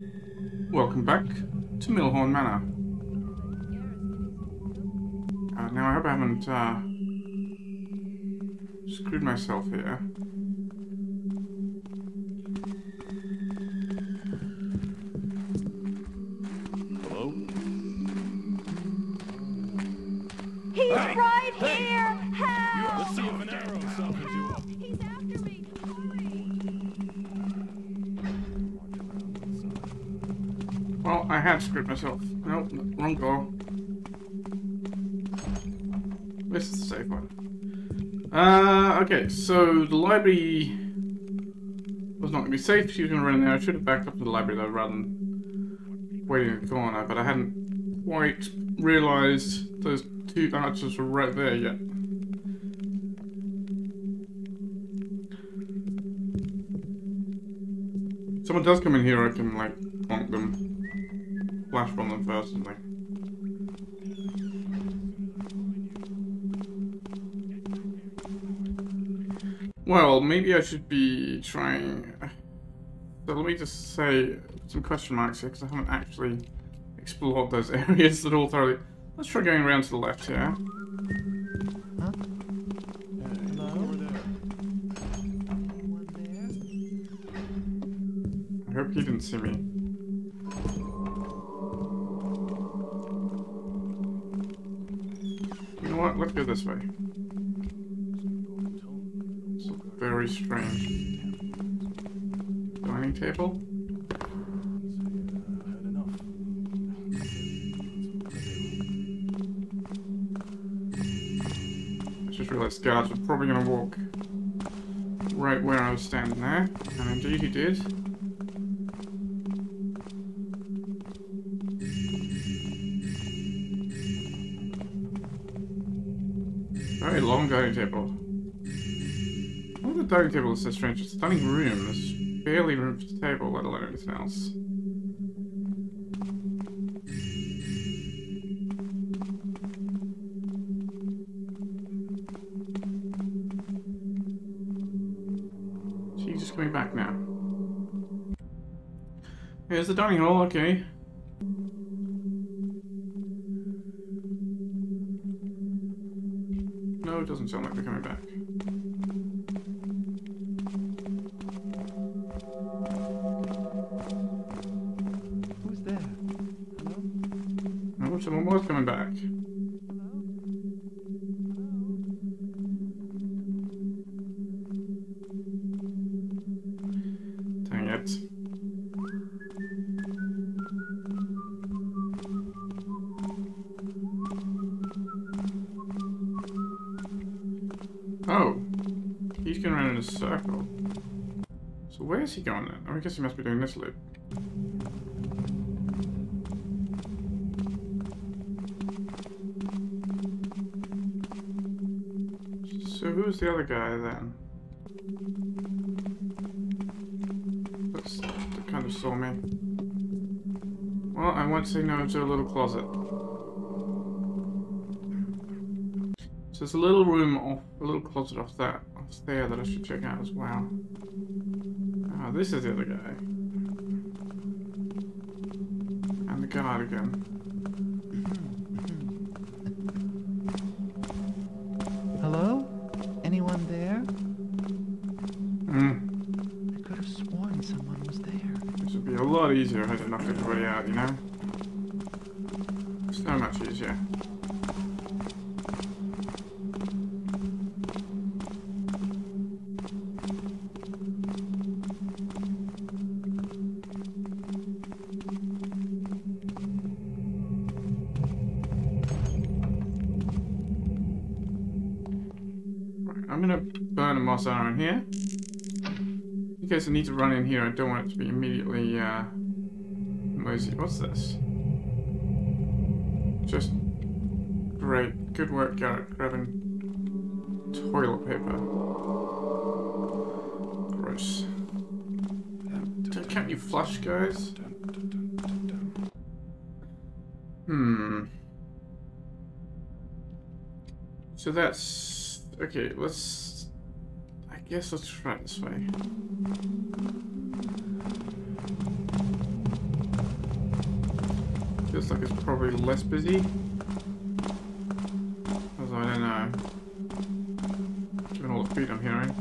Welcome back to Milhorn Manor. Uh, now I hope I haven't uh, screwed myself here. Hello? He's right here! I had screwed myself. Nope, wrong door. This is the safe one. Uh, okay, so the library was not going to be safe. She was going to run in there. I should have backed up to the library though, rather than waiting in the corner, but I hadn't quite realised those two archers were right there yet. Someone does come in here, I can, like, bonk them. Flash bomb them first and, like, Well, maybe I should be trying. So let me just say some question marks here because I haven't actually explored those areas at all thoroughly. Let's try going around to the left here. There. I hope he didn't see me. Go this way. Very strange. Dining table? I just realised guards were probably going to walk right where I was standing there. And indeed he did. Very long dining table. Why the dining table is so strange? It's a dining room. There's barely room for the table, let alone anything else. She's just coming back now. Here's the dining hall, okay. Sound like they're coming back. So where's he going then? Oh, I guess he must be doing this loop. So who's the other guy then? That's, that kind of saw me. Well, I won't say no to a little closet. So there's a little room off, a little closet off that, off there that I should check out as well. Ah, this is the other guy. And the guard again. Hello? Anyone there? Hmm. I could have sworn someone was there. This would be a lot easier if I had knocked everybody out, you know? So much easier. Burn a moss in here. In case I need to run in here, I don't want it to be immediately uh, noisy. What's this? Just great. Good work, Garrett, grabbing toilet paper. Gross. Can't you flush, guys? Hmm. So that's okay. Let's. Guess let's try it this way. feels like it's probably less busy. Although I don't know. Given all the feet I'm hearing.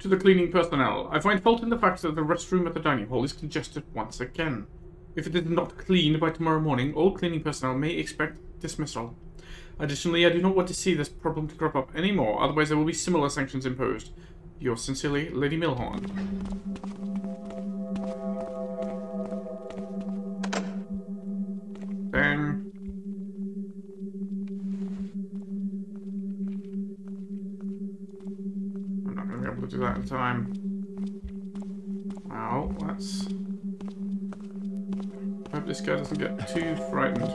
to the cleaning personnel, I find fault in the fact that the restroom at the dining hall is congested once again. If it is not cleaned by tomorrow morning, all cleaning personnel may expect dismissal. Additionally, I do not want to see this problem to crop up anymore, otherwise there will be similar sanctions imposed. Yours sincerely, Lady Milhorn. Bang. I'm not going to be able to do that in time. Wow, let's... Hope this guy doesn't get too frightened.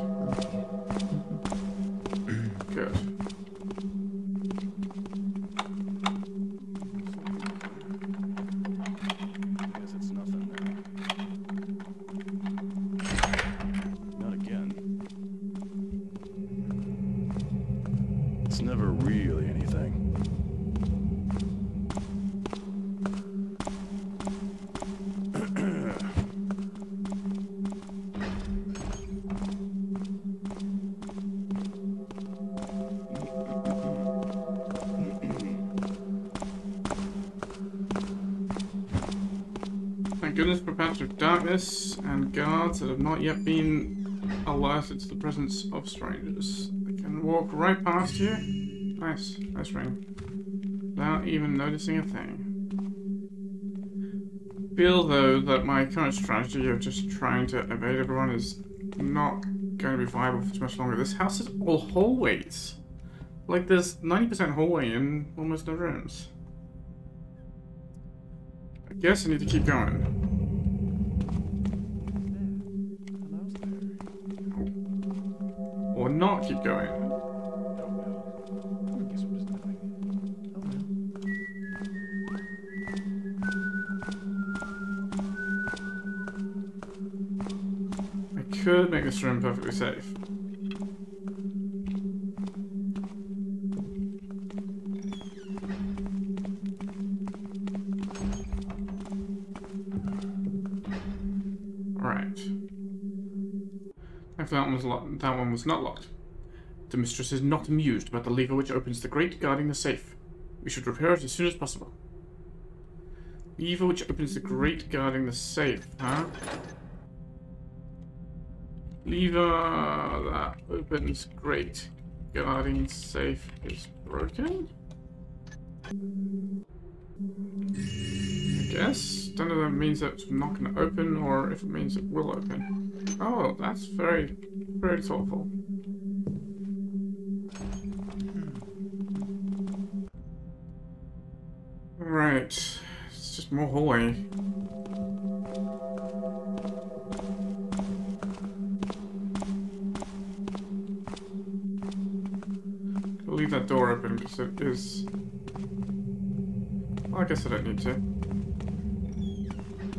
Good. Guess it's nothing. Not again. It's never really anything. And guards that have not yet been alerted to the presence of strangers. They can walk right past you. Nice, nice ring. Without even noticing a thing. Feel though that my current strategy of just trying to evade everyone is not going to be viable for too much longer. This house is all hallways. Like there's 90% hallway and almost no rooms. I guess I need to keep going. Keep going. I could make this room perfectly safe. Alright. That one was locked. That one was not locked. The mistress is not amused about the lever which opens the grate guarding the safe. We should repair it as soon as possible. Lever which opens the grate guarding the safe, huh? Lever that opens grate guarding safe is broken? I guess. Don't know if that means that it's not going to open or if it means it will open. Oh, that's very, very thoughtful. It's just more hallway. I'll leave that door open because it is. Well, I guess I don't need to.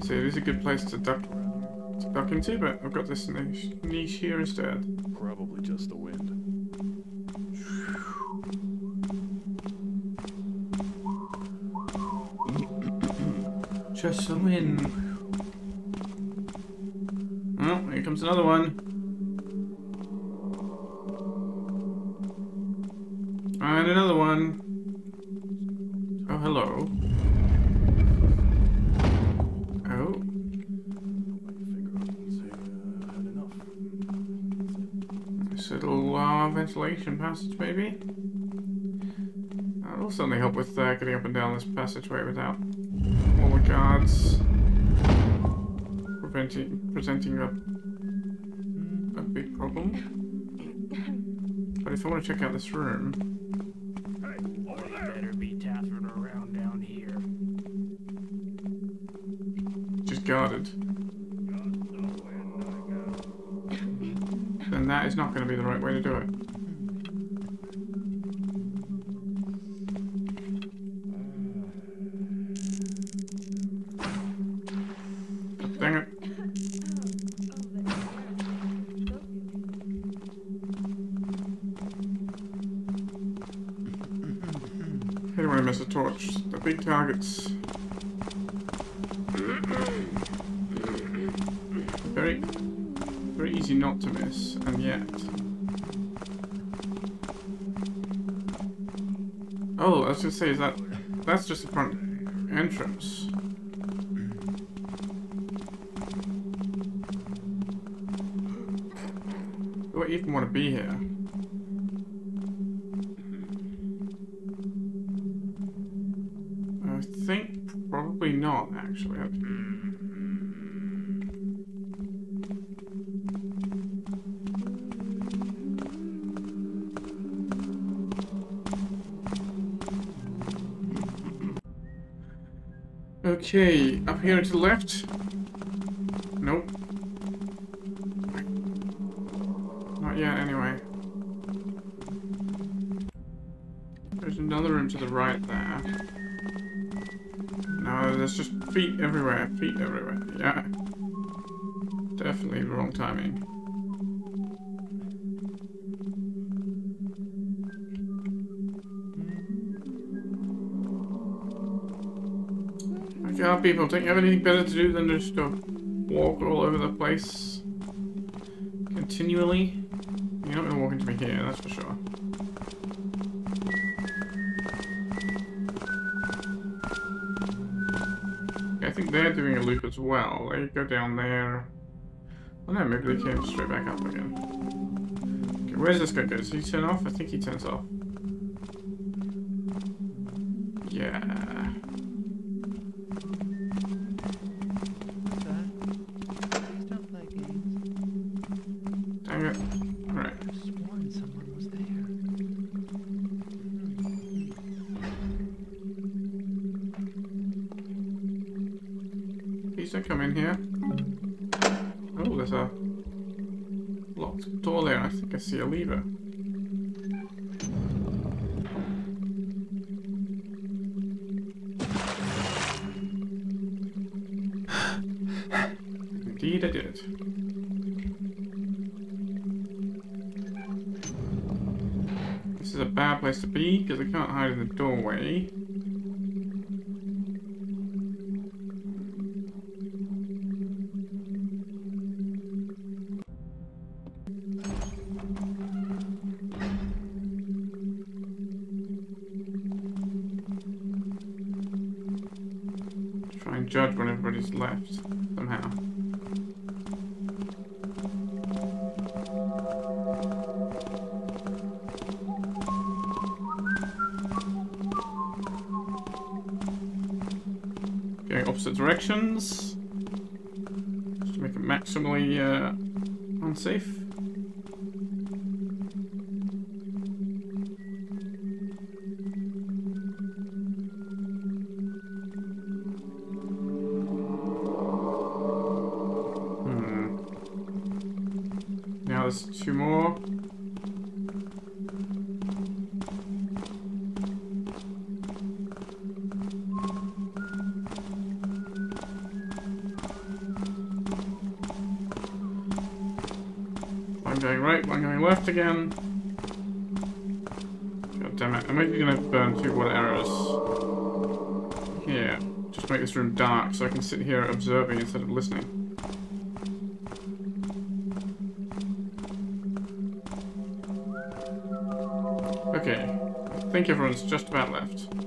See, it is a good place to duck, to duck into, but I've got this niche, niche here instead. Probably just the wind. The wind. Oh, here comes another one. And another one. Oh, hello. Oh, this little uh, ventilation passage, maybe? That'll certainly help with uh, getting up and down this passageway without guards preventing presenting a a big problem. But if I want to check out this room, Better be taffing around down here. which guarded, then that is not going to be the right way to do it. Gonna say, is that that's just the front entrance? Do I even want to be here? I think probably not, actually. Okay, up here to the left. Nope. Not yet, anyway. There's another room to the right there. No, there's just feet everywhere, feet everywhere. Yeah. Definitely wrong timing. People, don't you have anything better to do than just to walk all over the place continually? You're not gonna walk into me here, that's for sure. I think they're doing a loop as well. They go down there. Oh no, maybe they came straight back up again. Okay, where's this guy go? Does he turn off? I think he turns off. Yeah. Think I see a lever. Indeed I did. This is a bad place to be because I can't hide in the doorway. This room dark so I can sit here observing instead of listening. Okay. I think everyone's just about left.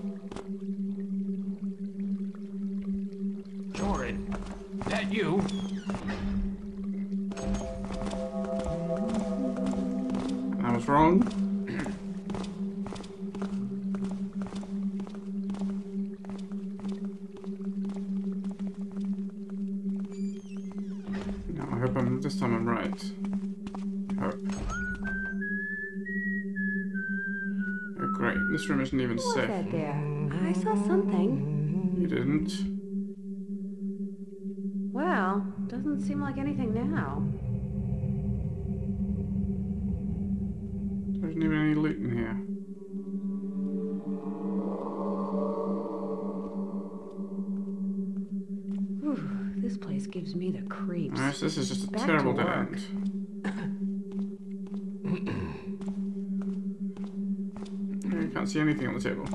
Great, this room isn't even What was safe. that there? I saw something. You didn't. Well, doesn't seem like anything now. There isn't even any loot in here. Whew, this place gives me the creeps. Alright, so this is just a Back terrible dead end. See anything on the table.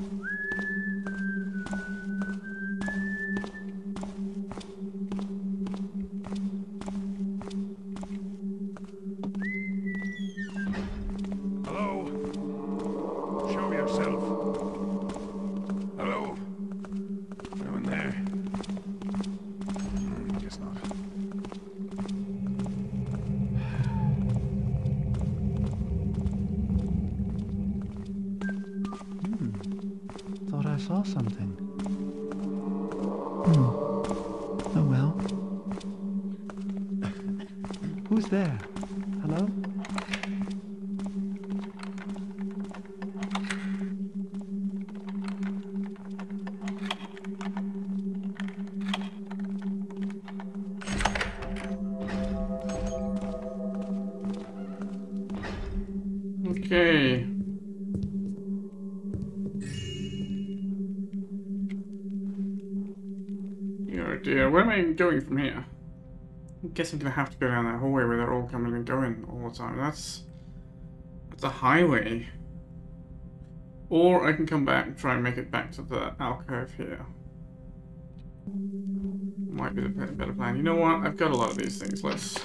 Going from here? I guess I'm gonna have to go down that hallway where they're all coming and going all the time. That's that's a highway. Or I can come back and try and make it back to the alcove here. Might be the better plan. You know what? I've got a lot of these things. Let's.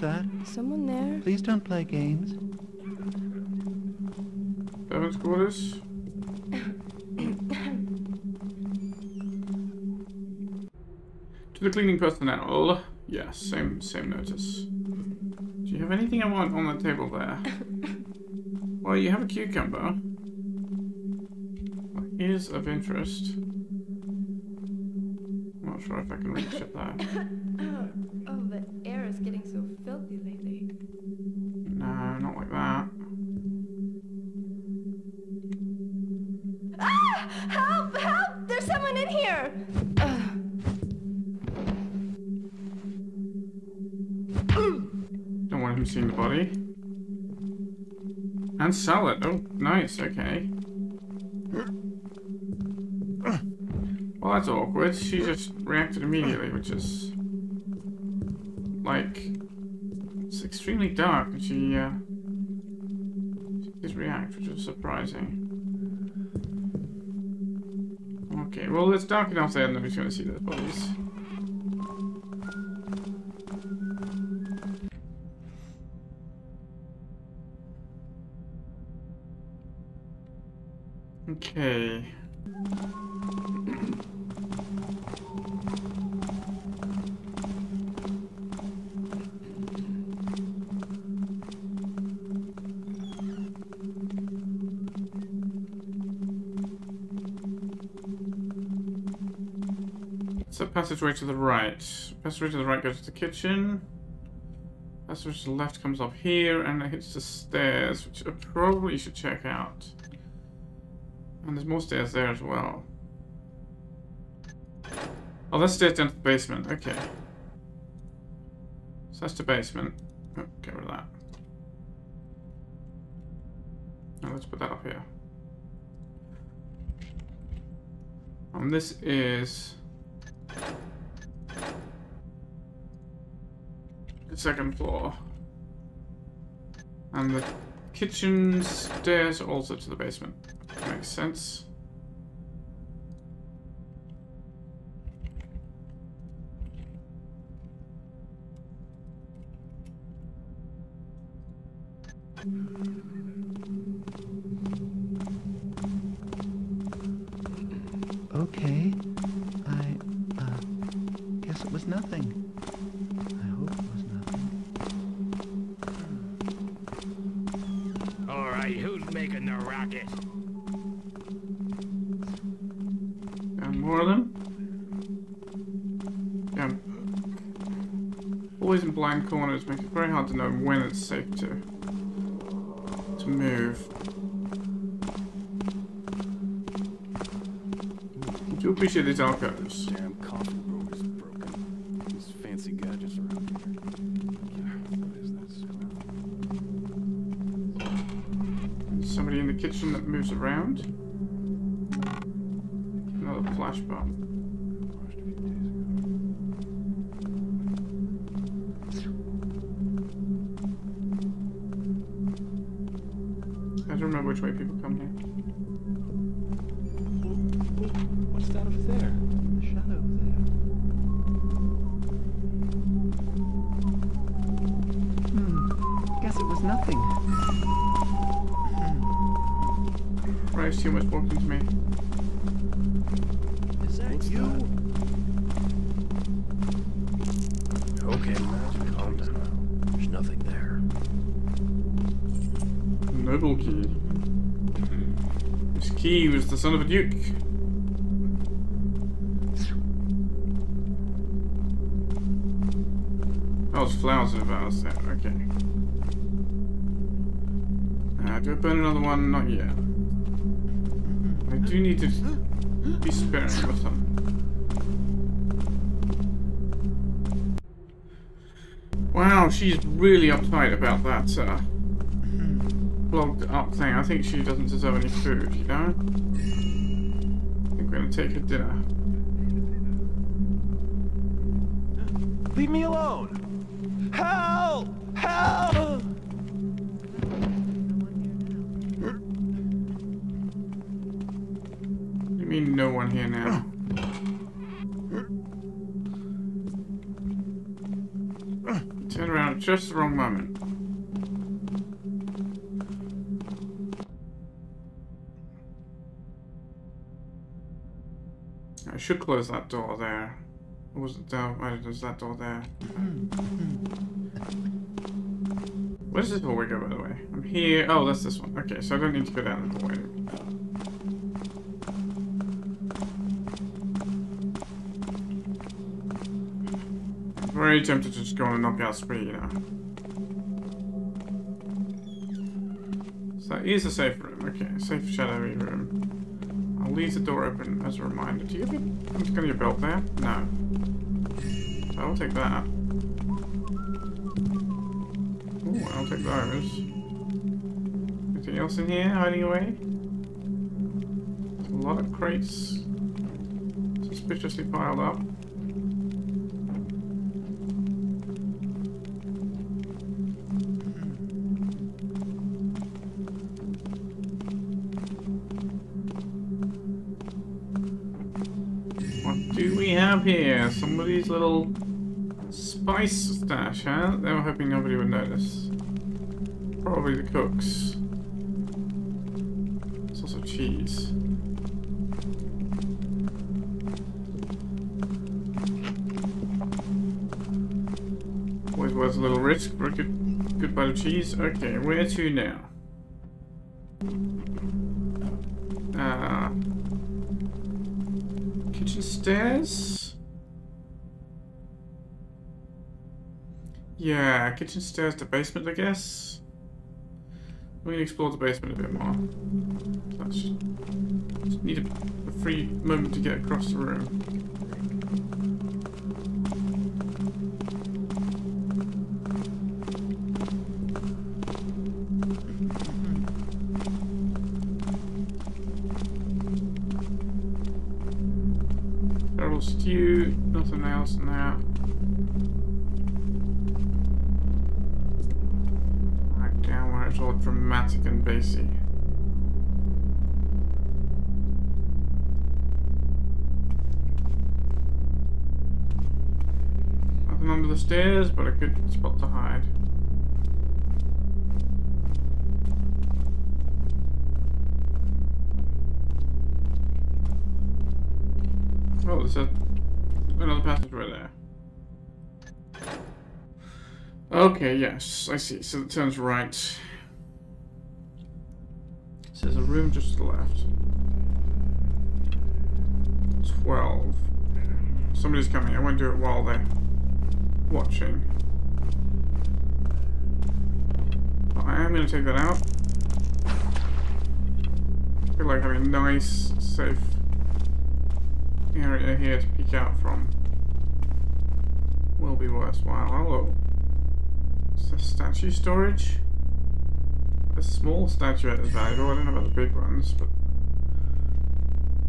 That? Someone there? Please don't play games. Servants' quarters. to the cleaning personnel. Yes, same same notice. Do you have anything I want on the table there? well, you have a cucumber. That is of interest. I'm not sure if I can reach it there. And sell it. Oh, nice. Okay. Well, that's awkward. She just reacted immediately, which is like it's extremely dark, and she uh, she did react, which is surprising. Okay, well, it's dark enough there, nobody's going to see those bodies. Okay. So passageway to the right. Passageway to the right goes to the kitchen. Passageway to the left comes up here and it hits the stairs, which I probably should check out. And there's more stairs there as well. Oh, that's stairs down to the basement. Okay. So that's the basement. Oh, get rid of that. Now let's put that up here. And this is the second floor. And the kitchen stairs also to the basement. Makes sense. Okay. I, uh, guess it was nothing. I hope it was nothing. All right, who's making the racket? More of them. Yeah. Always in blind corners makes it very hard to know when it's safe to to move. I do appreciate these alcoves. Damn coffee room is broken. These fancy gadgets around here. What is that somebody in the kitchen that moves around. Nothing. Christ, you almost walked into me. Is that you? Okay, calm down. There's nothing there. Noble key. This key was the son of a duke. Oh, it's flowers in a vase. Okay. Uh, do I burn another one? Not yet. I do need to be sparing with them. Wow, she's really uptight about that uh, blogged up thing. I think she doesn't deserve any food, you know? I think we're gonna take her dinner. Leave me alone! Help! Help! One here now? Turn around at just the wrong moment. I should close that door there. Or was it down? Why there's that door there? Where does this hallway go, by the way? I'm here. Oh, that's this one. Okay, so I don't need to go down the hallway. Very tempted to just go on a knockout spree, you know. So that is a safe room. Okay, safe shadowy room. I'll leave the door open as a reminder. Do you have kind of your belt there? No. So I'll take that. Ooh, I'll take those. Anything else in here hiding away? There's a lot of crates suspiciously piled up. Somebody's little spice stash, huh? They were hoping nobody would notice. Probably the cooks. It's also cheese. Always worth a little risk for a good, good bite of cheese. Okay, where to now? Uh, kitchen stairs? Yeah, kitchen stairs to basement, I guess. We can explore the basement a bit more. That's just need a, a free moment to get across the room. And. Nothing under the stairs, but a good spot to hide. Oh, there's a, another passageway there. Okay, yes, I see. So it turns right. So there's a room just to the left. 12. Somebody's coming. I won't do it while they're watching. But I am going to take that out. I feel like having a nice, safe area here to peek out from will be worthwhile. Hello. Is this statue storage? A small statuette is valuable. I don't know about the big ones, but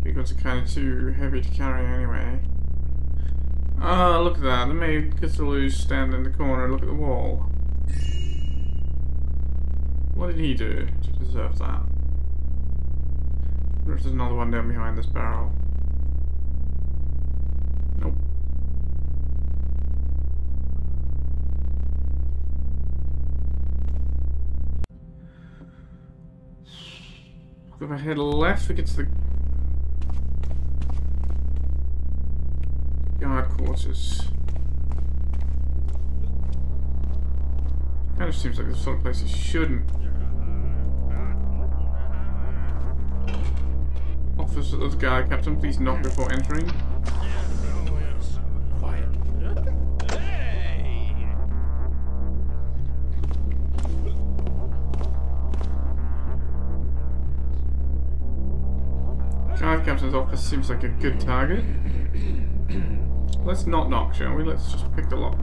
big ones are kind of too heavy to carry anyway. Ah, look at that. They made Cthulhu stand in the corner look at the wall. What did he do to deserve that? There's another one down behind this barrel. If I head left, we get to the guard quarters. Kind of seems like the sort of place you shouldn't. Officer, of the guard captain, please knock before entering. Captain's office seems like a good target. Let's not knock, shall we? Let's just pick the lock.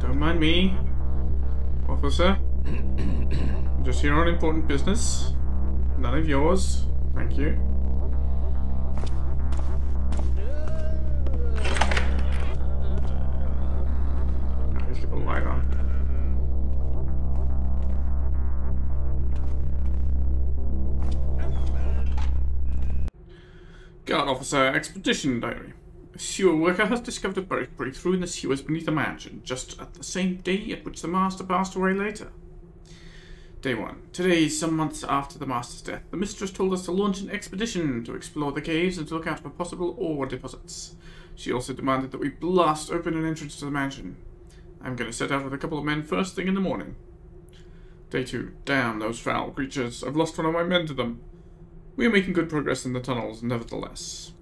Don't mind me, officer. I'm just here on important business. None of yours. Thank you. Guard officer, expedition diary. A sewer worker has discovered a break- breakthrough in the sewers beneath the mansion, just at the same day at which the master passed away later. Day 1. Today, some months after the master's death, the mistress told us to launch an expedition to explore the caves and to look out for possible ore deposits. She also demanded that we blast open an entrance to the mansion. I'm going to set out with a couple of men first thing in the morning. Day 2. Damn those foul creatures. I've lost one of my men to them. We are making good progress in the tunnels, nevertheless.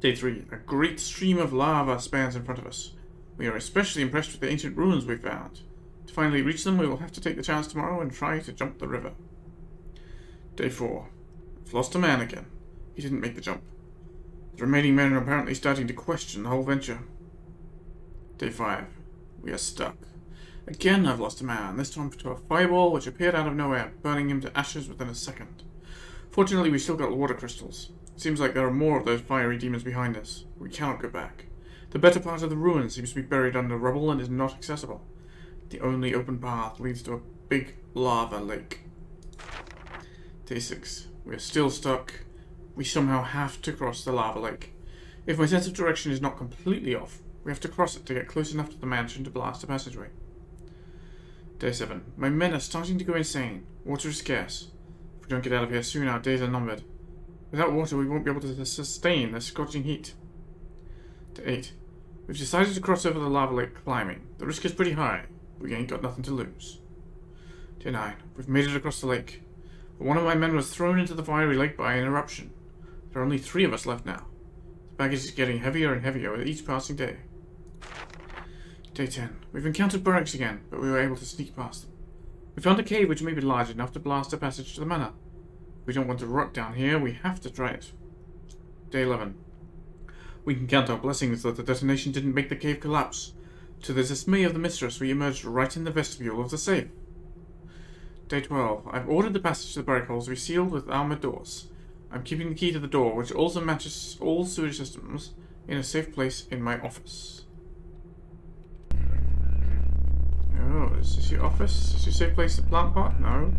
Day 3. A great stream of lava spans in front of us. We are especially impressed with the ancient ruins we found. To finally reach them, we will have to take the chance tomorrow and try to jump the river. Day 4. I've lost a man again. He didn't make the jump. The remaining men are apparently starting to question the whole venture. Day 5. We are stuck. Again, I've lost a man, this time to a fireball which appeared out of nowhere, burning him to ashes within a second. Fortunately, we still got water crystals. Seems like there are more of those fiery demons behind us. We cannot go back. The better part of the ruin seems to be buried under rubble and is not accessible. The only open path leads to a big lava lake. Day 6. We are still stuck. We somehow have to cross the lava lake. If my sense of direction is not completely off, we have to cross it to get close enough to the mansion to blast a passageway. Day 7. My men are starting to go insane. Water is scarce. Don't get out of here soon, our days are numbered. Without water, we won't be able to sustain the scorching heat. Day 8. We've decided to cross over the lava lake climbing. The risk is pretty high. We ain't got nothing to lose. Day 9. We've made it across the lake. But one of my men was thrown into the fiery lake by an eruption. There are only three of us left now. The baggage is getting heavier and heavier with each passing day. Day 10. We've encountered burricks again, but we were able to sneak past them. We found a cave which may be large enough to blast a passage to the manor. We don't want to rot down here, we have to try it. Day 11. We can count our blessings that the detonation didn't make the cave collapse. To the dismay of the mistress, we emerged right in the vestibule of the safe. Day 12. I've ordered the passage to the burrick holes to be sealed with armored doors. I'm keeping the key to the door, which also matches all sewage systems, in a safe place in my office. Is this your office? Is your safe place the plant pot? No.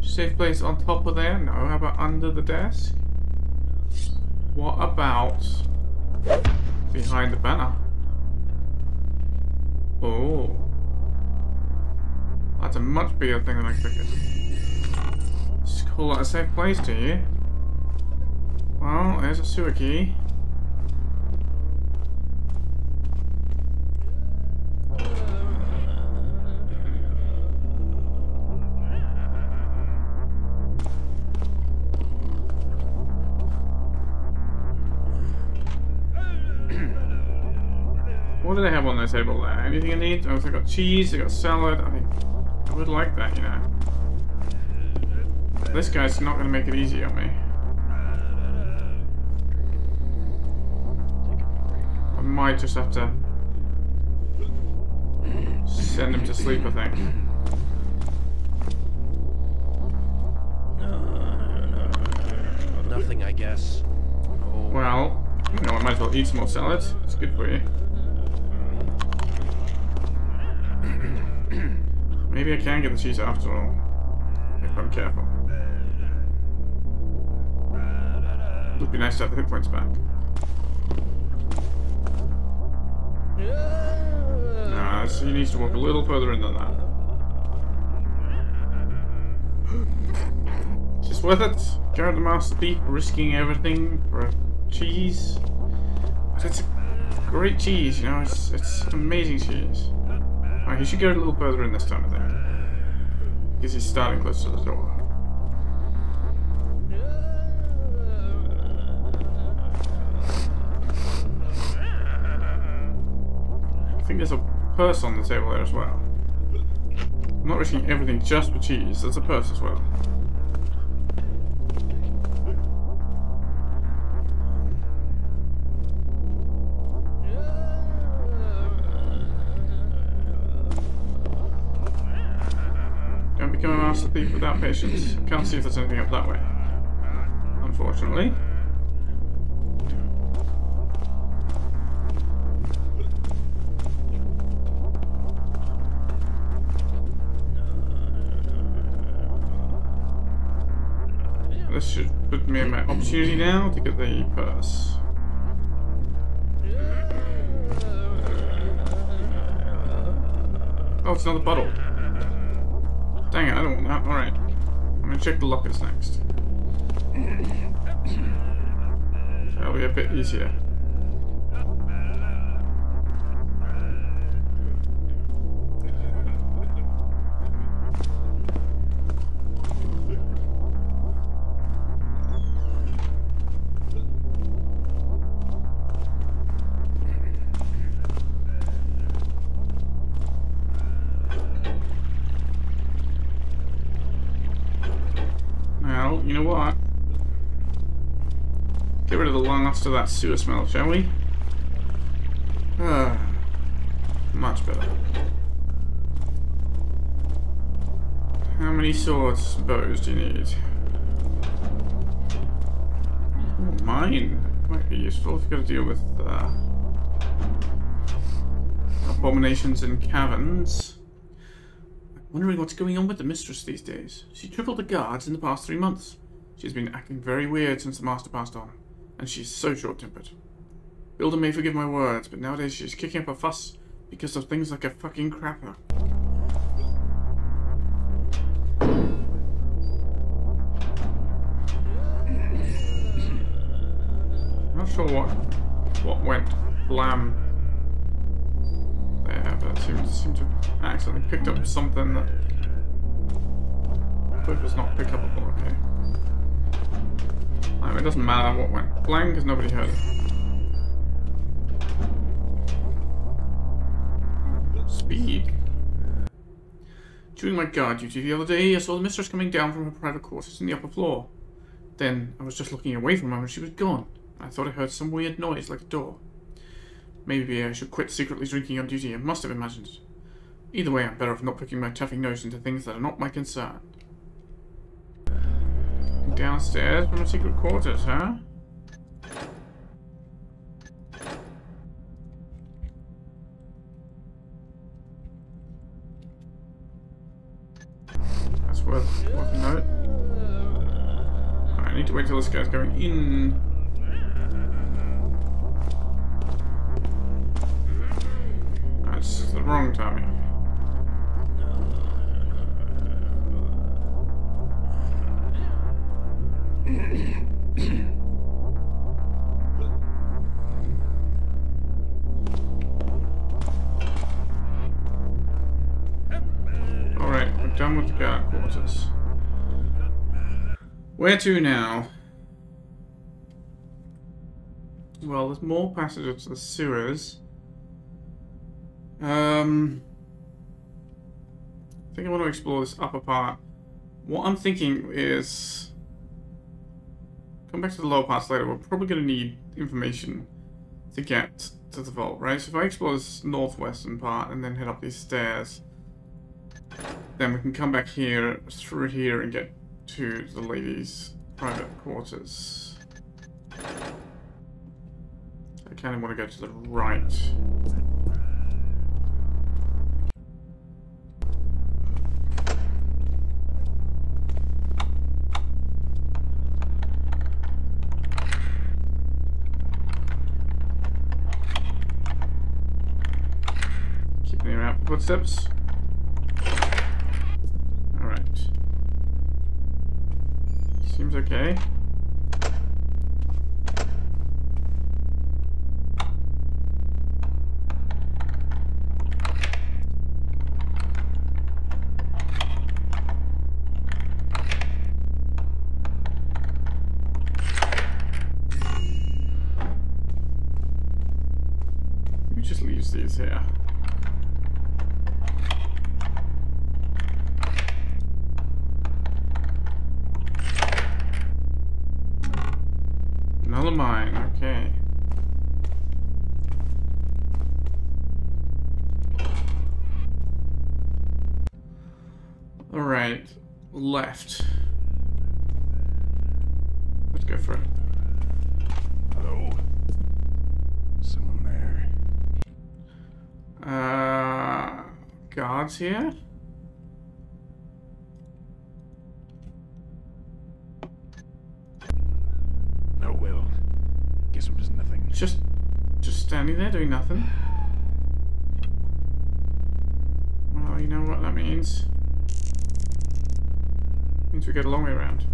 Safe place on top of there? No. How about under the desk? What about behind the banner? Oh. That's a much bigger thing than I expected. Just call that a safe place, do you? Well, there's a sewer key. What do they have on their table there? Anything I need? Oh, they got cheese, they got salad. I, I would like that, you know. This guy's not going to make it easy on me. I might just have to send him to sleep, I think. Nothing, I guess. Well, you know, I might as well eat some more salad. It's good for you. Maybe I can get the cheese after all. If I'm careful. It would be nice to have the hit points back. Nah, so he needs to walk a little further in than that. Is this worth it? Garrett the Master Thief risking everything for a cheese? It's a great cheese, you know, it's, it's amazing cheese. Alright, he should get a little further in this time, I think. Because he's starting close to the door. I think there's a purse on the table there as well. I'm not risking everything just for cheese, there's a purse as well. A thief without patience. Can't see if there's anything up that way. Unfortunately. This should put me in my opportunity now to get the purse. Oh, it's another bottle. Dang it, I don't want that. Alright. I'm gonna check the lockers next. That'll be a bit easier. Of that sewer smell, shall we? Ah, much better. How many swords bows do you need? Mine might be useful if you've got to deal with uh, abominations and caverns. Wondering what's going on with the mistress these days. She tripled the guards in the past three months. She's been acting very weird since the master passed on, and she's so short-tempered. Builder may forgive my words, but nowadays she's kicking up a fuss because of things like a fucking crapper. Not sure what what went blam there, but it seemed to have accidentally picked up something that was not pick upable, eh? okay. It doesn't matter what went blank because nobody heard it. Speak. During my guard duty the other day, I saw the mistress coming down from her private quarters in the upper floor. Then, I was just looking away from her when she was gone. I thought I heard some weird noise like a door. Maybe I should quit secretly drinking on duty. I must have imagined it. Either way, I'm better off not picking my tuffing nose into things that are not my concern. Downstairs from the secret quarters, huh? That's worth, worth a note. Alright, I need to wait till this guy's going in. That's the wrong timing. Alright, we're done with the guard quarters. Where to now? Well, there's more passages to the sewers. Um, I think I want to explore this upper part. What I'm thinking is... Come back to the lower parts later. We're probably going to need information to get to the vault, right? So if I explore this northwestern part and then head up these stairs, then we can come back here, through here, and get to the ladies' private quarters. I kind of want to go to the right. Footsteps. Alright. Seems okay. Nothing. Well, you know what that means. Means we get a long way around.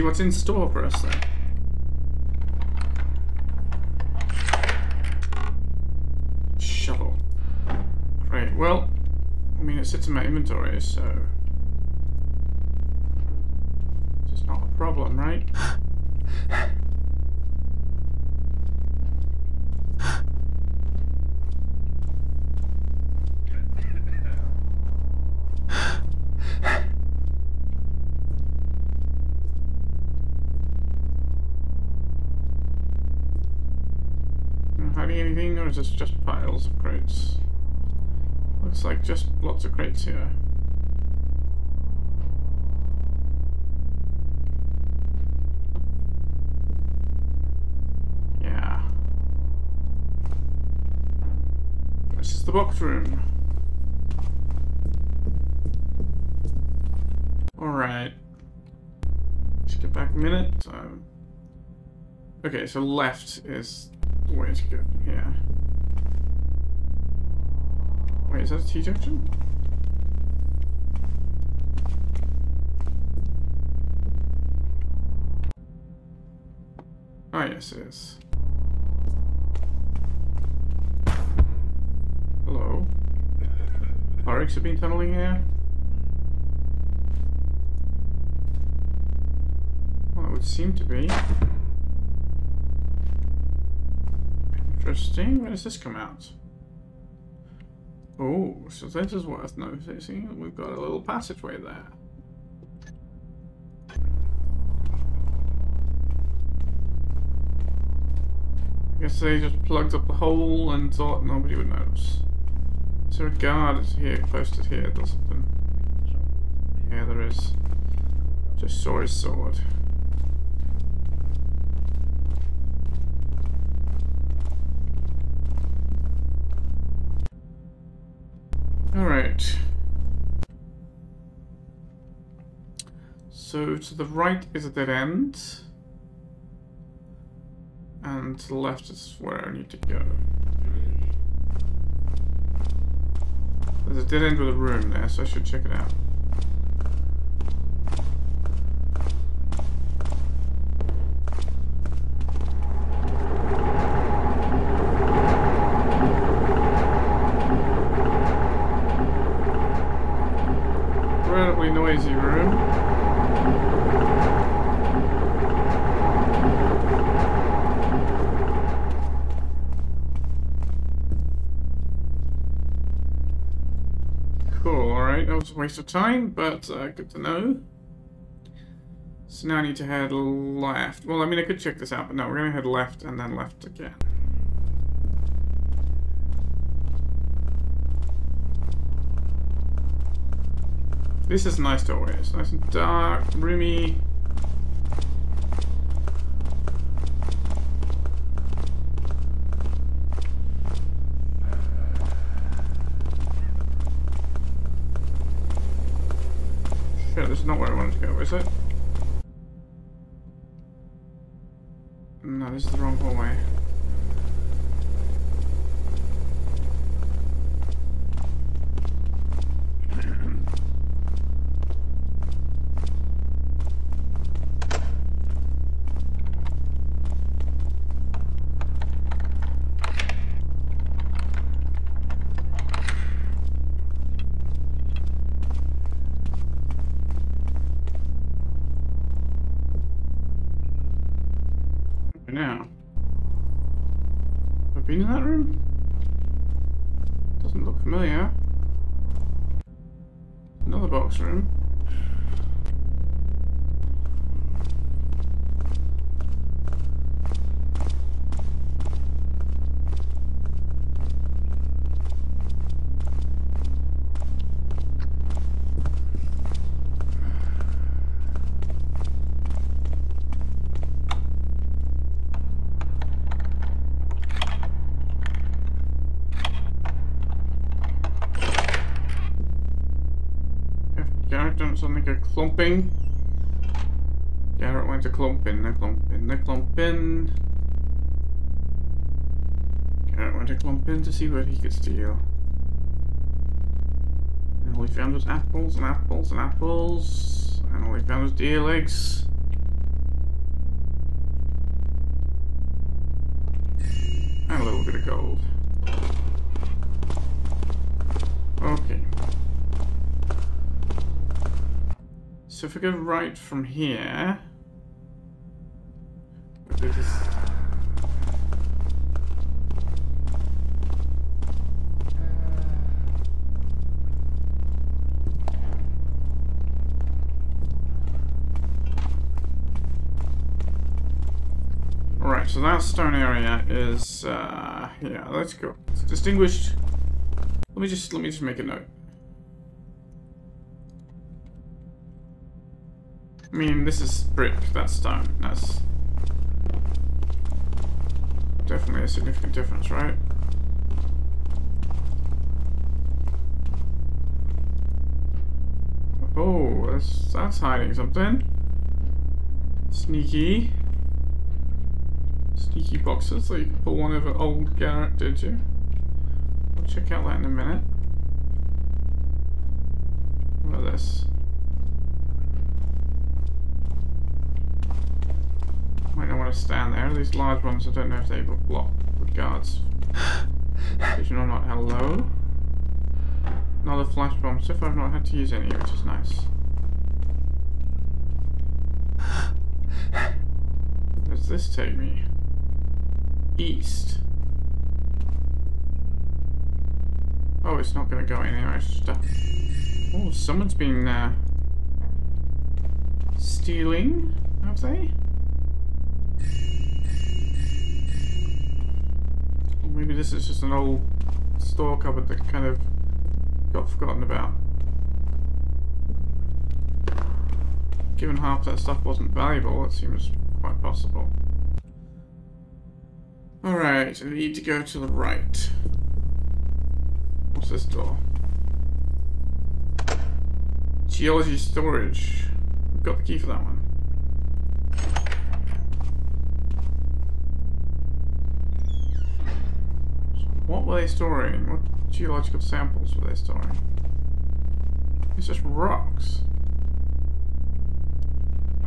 See what's in store for us then. Shovel. Great, well, I mean it sits in my inventory, so... It's not a problem, right? this just piles of crates? Looks like just lots of crates here. Yeah. This is the box room. Alright. Let's get back a minute. Okay, so left is go. Yeah. Wait, is that a T-junction? Oh, yes, it is. Hello. Burricks have been tunneling here? Well, it would seem to be. Interesting. When does this come out? Oh, so this is worth noticing. We've got a little passageway there. I Guess they just plugged up the hole and thought nobody would notice. Is there a guard here posted here or something? Yeah, there is. Just saw his sword. Alright. So to the right is a dead end. And to the left is where I need to go. There's a dead end with a room there, so I should check it out. Waste of time, but uh, good to know. So now I need to head left. Well, I mean, I could check this out, but no, we're gonna head left and then left again. This is nice doorway. It's nice and dark, roomy. Shit, this is not where I wanted to go, it? No, this is the wrong hallway. Something like a clumping. Garrett went to clumping, a clumping, a clumping. Garrett went to clumping to see what he could steal. And all he found was apples and apples and apples. And all he found was deer legs. And a little bit of gold. Okay. So if we go right from here... Alright, so that stone area is, uh, yeah, let's go. It's distinguished. Let me just, let me just make a note. Mean, this is brick, that's stone. That's definitely a significant difference, right? Oh, that's, that's hiding something. Sneaky. Sneaky boxes, so you can pull one over old Garrett, did you? We'll check out that in a minute. What about this? Stand there. These large ones, I don't know if they will block. Vision or not. Hello? Another flash bomb. So far I've not had to use any, which is nice. Does this take me? East. Oh, it's not going to go anywhere. It's just a... Oh, someone's been uh, stealing, have they? Maybe this is just an old store cupboard that kind of got forgotten about. Given half that stuff wasn't valuable, it seems quite possible. Alright, I need to go to the right. What's this door? Geology storage. We've got the key for that one. What were they storing? What geological samples were they storing? It's just rocks.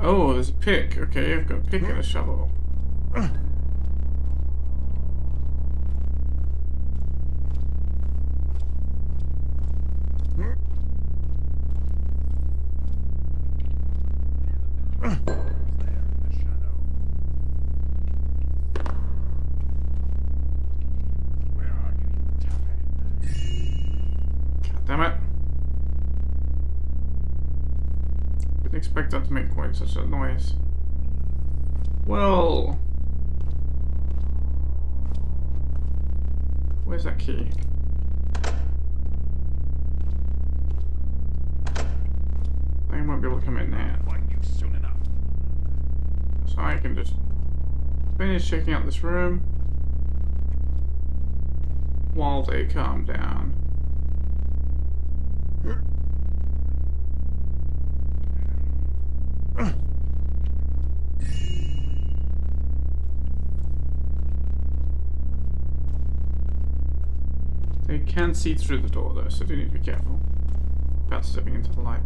Oh, there's a pick. Okay, I've got a pick and a shovel. finish checking out this room while they calm down. They can see through the door though, so do need to be careful about stepping into the light.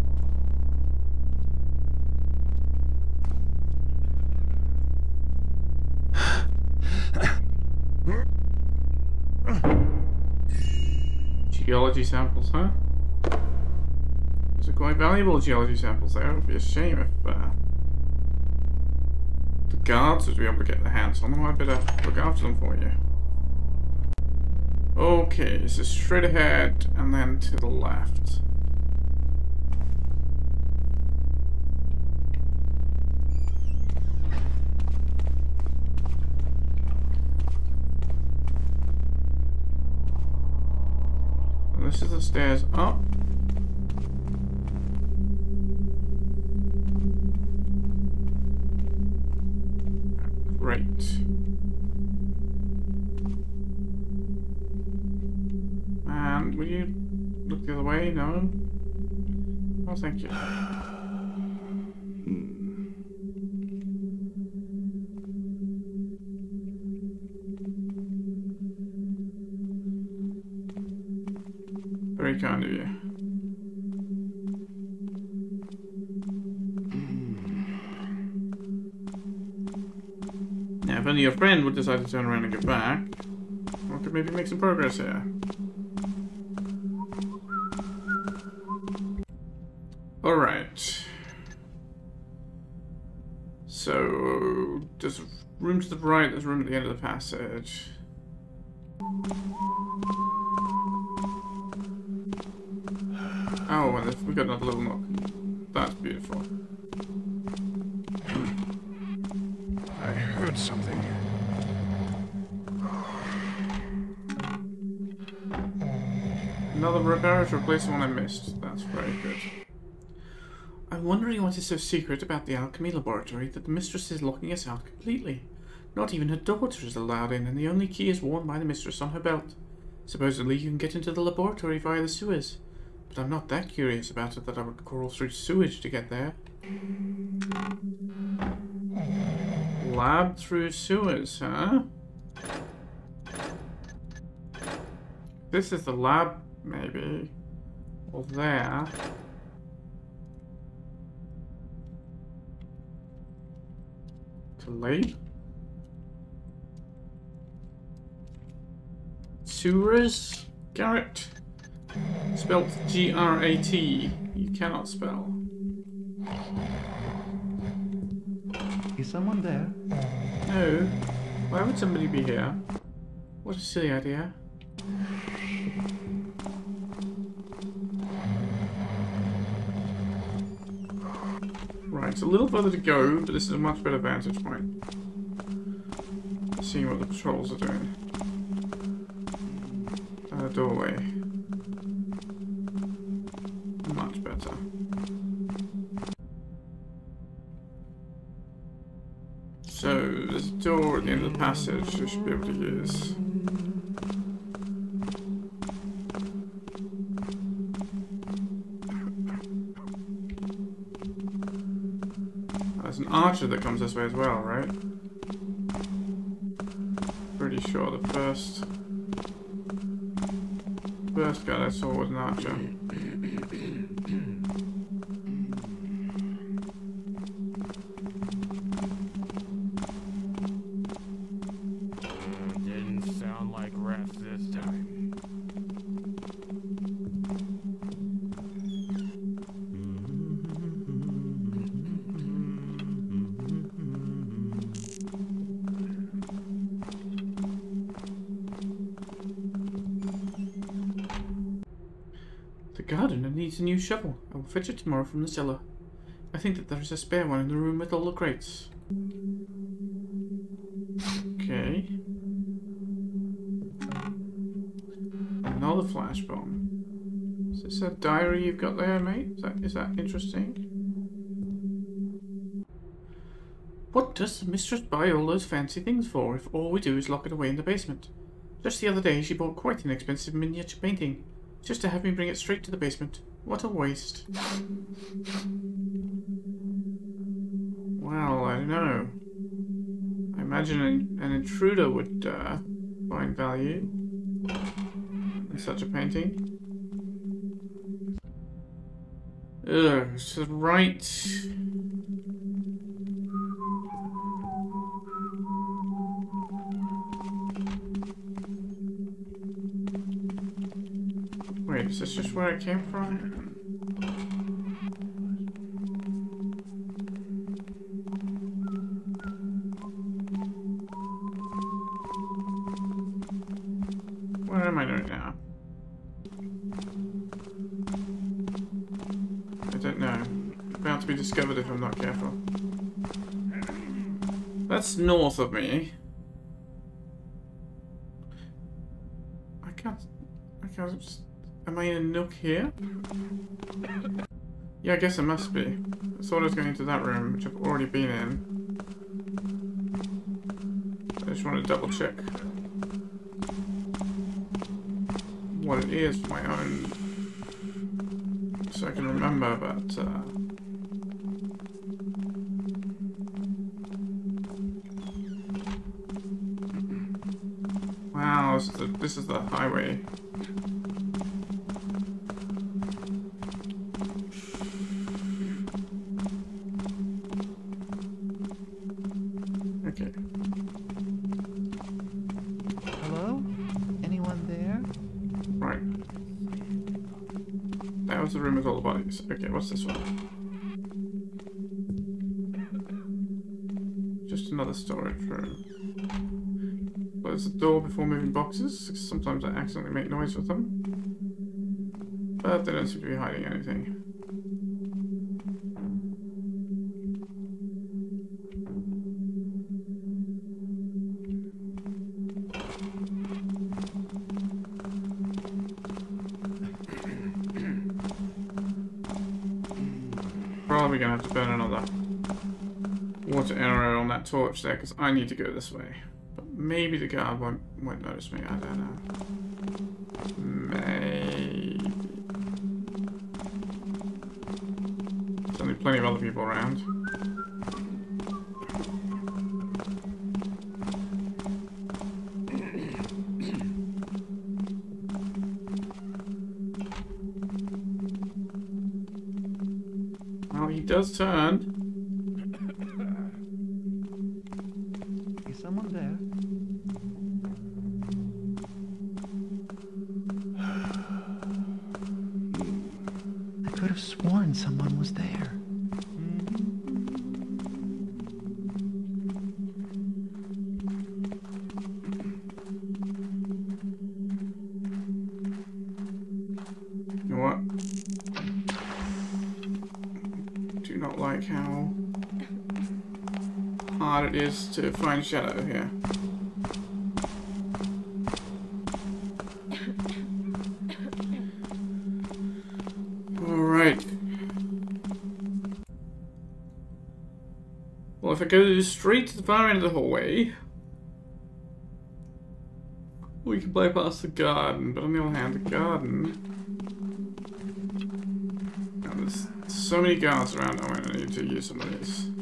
Geology samples, huh? Those are quite valuable geology samples there. It would be a shame if uh, the guards would be able to get their hands on them. I'd better look after them for you. Okay, so straight ahead and then to the left. The stairs up. Great. And will you look the other way? No? Oh, thank you. your friend would decide to turn around and get back, we could maybe make some progress here. Alright. So, there's room to the right, there's room at the end of the passage. The one I missed. That's very good. I'm wondering what is so secret about the alchemy laboratory that the mistress is locking us out completely. Not even her daughter is allowed in, and the only key is worn by the mistress on her belt. Supposedly you can get into the laboratory via the sewers, but I'm not that curious about it that I would crawl through sewage to get there. Lab through sewers, huh? This is the lab, maybe. Or there. To late? Sewers? Garrett? Spelt G-R-A-T. You cannot spell. Is someone there? No. Why would somebody be here? What a silly idea. It's a little further to go, but this is a much better vantage point. Seeing what the patrols are doing. Uh, doorway. Much better. So, there's a door at the end of the passage we should be able to use. Archer that comes this way as well, right? Pretty sure the first... First guy I saw was an archer. Fetch it tomorrow from the cellar. I think that there is a spare one in the room with all the crates. Okay. Another flash bomb. Is this a diary you've got there, mate? Is that, is that interesting? What does the mistress buy all those fancy things for if all we do is lock it away in the basement? Just the other day she bought quite an expensive miniature painting, just to have me bring it straight to the basement. What a waste. Well, I don't know. I imagine an, an intruder would uh, find value in such a painting. Ugh, right. Wait, is this just where I came from? What am I doing now? I don't know. About to be discovered if I'm not careful. That's north of me. I can't. I can't. Just, am I in a nook here? Yeah, I guess it must be. Was going into that room, which I've already been in. I just want to double check what it is for my own, so I can remember. But uh, wow, this is the highway. Okay, what's this one? Just another storage room. Close the door before moving boxes. Sometimes I accidentally make noise with them. But they don't seem to be hiding anything. Probably gonna have to burn another water arrow on that torch there because I need to go this way. But maybe the guard won't won't notice me. I don't know. Maybe. There's only plenty of other people around. Find shadow here. Alright. Well, if I go straight to the far end of the hallway, we can bypass the garden, but on the other hand, the garden now, there's so many guards around. I'm gonna need to use some of these.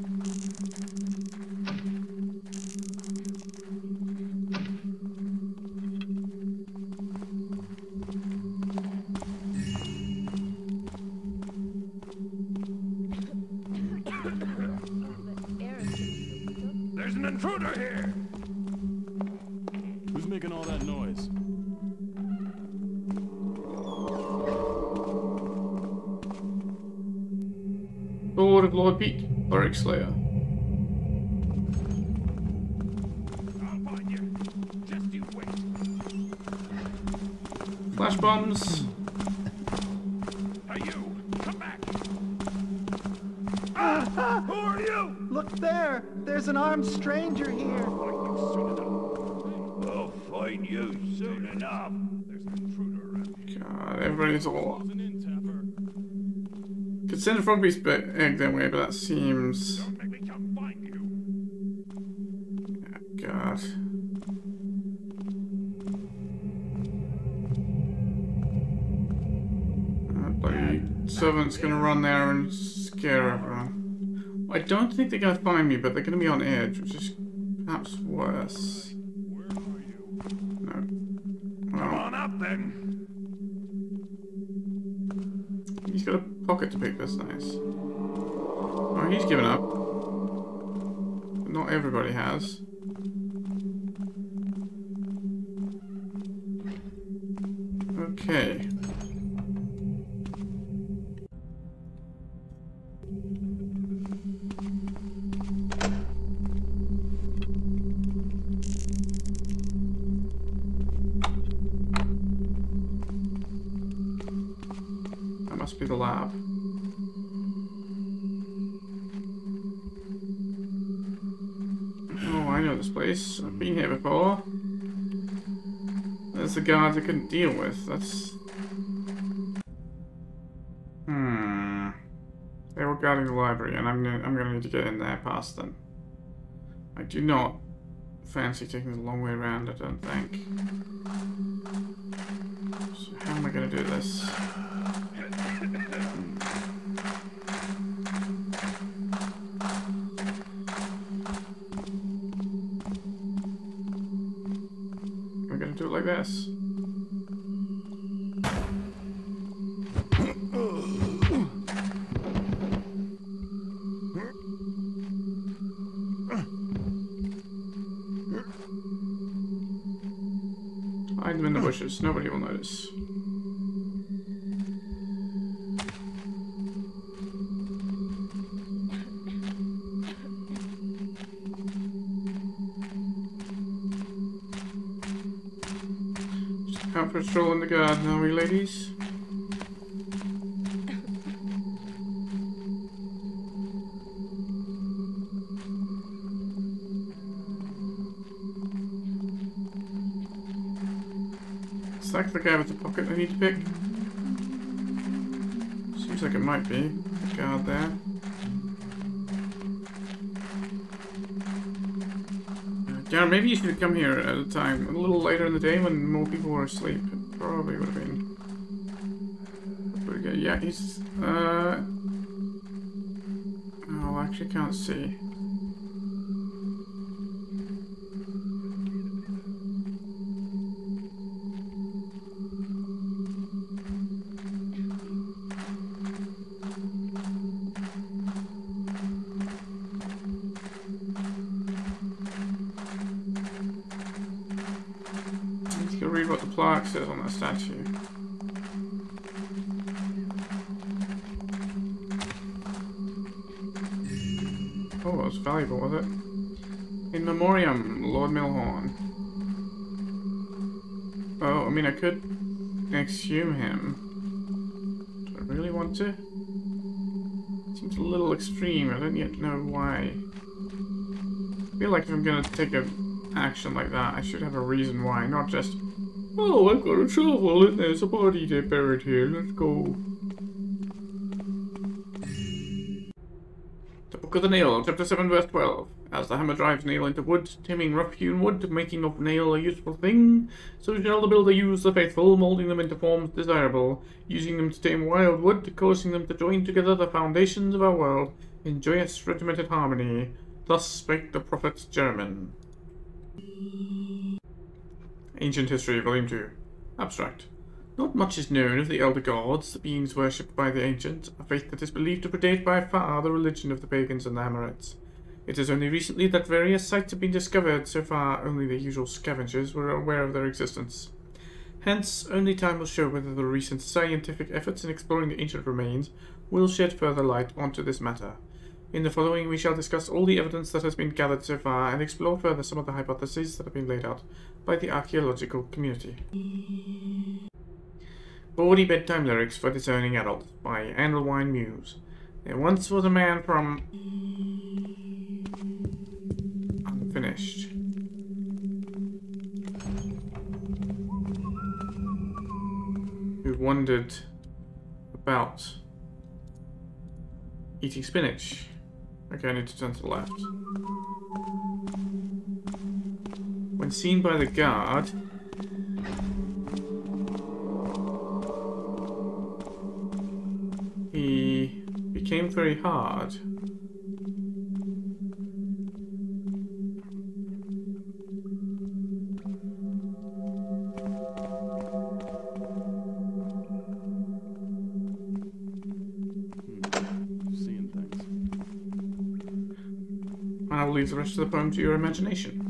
Intruder here! Who's making all that noise? Lord of Lord Pete, Loric Slayer. I'll find you. Just you wait. Flash bombs. There's an armed stranger here! We'll find you soon enough. There's an intruder around here. God, everybody's all. Closing in, Tapper. Could send a frogbeast egg that way, but that seems. Don't make me come find you. God. That bloody servant's gonna run there and scare everyone. I don't think they're gonna find me, but they're gonna be on edge, which is perhaps worse. Where are you? No. Come on up then. he's got a pocket to pick, that's nice. Oh, he's given up. But not everybody has. Okay. I couldn't deal with. That's... Hmm... They were guarding the library, and I'm gonna, I'm gonna need to get in there past them. I do not fancy taking the long way around, I don't think. So how am I gonna do this? I'm gonna do it like this. In the. Nobody will notice. Just out patrolling the garden, are we, ladies? Guy with the pocket I need to pick? Seems like it might be. Guard there. Uh, Yeah, maybe you should have come here at a time a little later in the day when more people were asleep. It probably would have been pretty good. Yeah, he's uh Oh, I actually can't see. That statue. Oh, it was valuable, was it? In memoriam, Lord Milhorn. Oh, I mean, I could exhume him. Do I really want to? Seems a little extreme. I don't yet know why. I feel like if I'm gonna take a action like that, I should have a reason why, not just, oh, I've got a shovel and there's a body they buried here, let's go. The Book of the Nail, chapter 7, verse 12. As the hammer drives nail into wood, taming rough-hewn wood, making of nail a useful thing, so shall the builder use the faithful, moulding them into forms desirable, using them to tame wild wood, causing them to join together the foundations of our world in joyous regimented harmony. Thus spake the prophet Jeremiah. Ancient History, Volume 2. Abstract. Not much is known of the elder gods, the beings worshipped by the ancients, a faith that is believed to predate by far the religion of the pagans and the Amorites. It is only recently that various sites have been discovered, so far only the usual scavengers were aware of their existence. Hence, only time will show whether the recent scientific efforts in exploring the ancient remains will shed further light onto this matter. In the following, we shall discuss all the evidence that has been gathered so far and explore further some of the hypotheses that have been laid out by the archaeological community. Bawdy Bedtime Lyrics for Discerning Adults by Andrewine Muse. There once was a man from finished. Who wondered about eating spinach. Okay, I need to turn to the left. When seen by the guard, he became very hard. Hmm. Seeing things. And I will leave the rest of the poem to your imagination.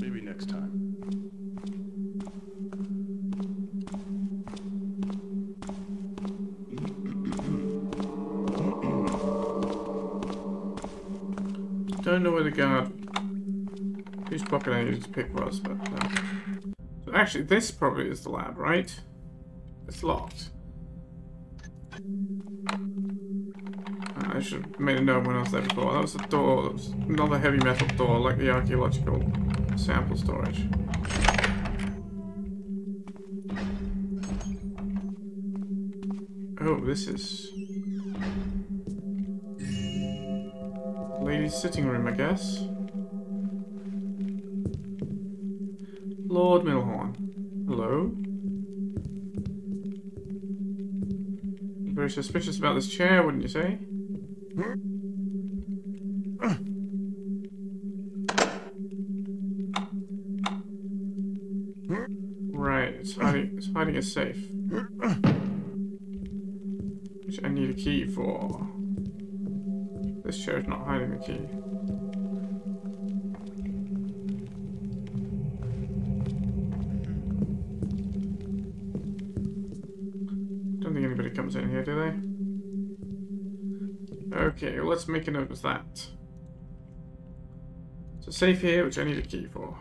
Pick was, but so actually this probably is the lab, right? It's locked. Uh, I should have made a note when I was there before. That was a door. That was another heavy metal door, like the archaeological sample storage. Oh, this is ladies' sitting room, I guess. Suspicious about this chair, wouldn't you say? Right, it's hiding, it's hiding a safe. Which I need a key for. This chair is not hiding the key. Make a note of that. So safe here, which I need a key for.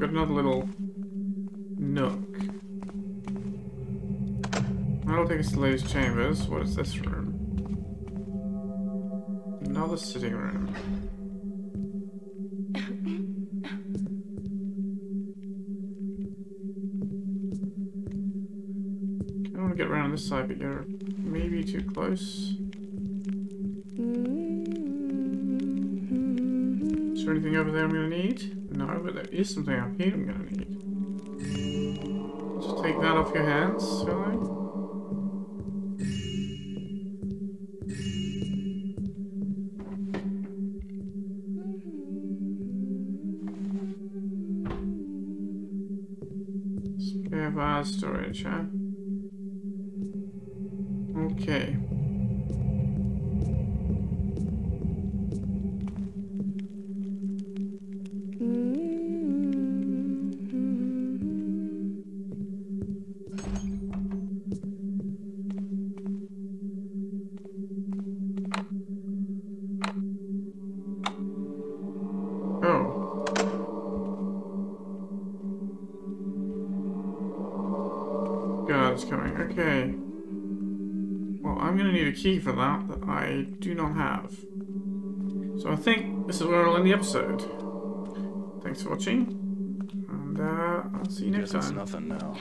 We've got another little nook. That'll take us to the ladies' chambers. What is this room? Another sitting room. I want to get around this side, but you're maybe too close. Is something up here I'm to need. Just take that off your hands, vase storage, huh? Key for that that I do not have. So I think this is where I'll end the episode. Thanks for watching, and uh, I'll see you next Guess it's time. nothing now.